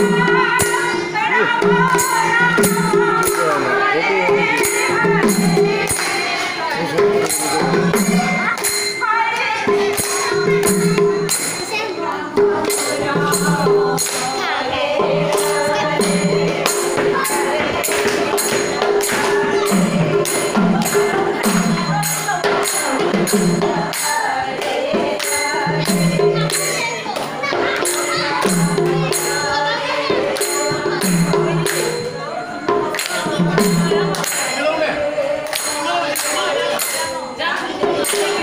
Yeah.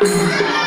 Yeah.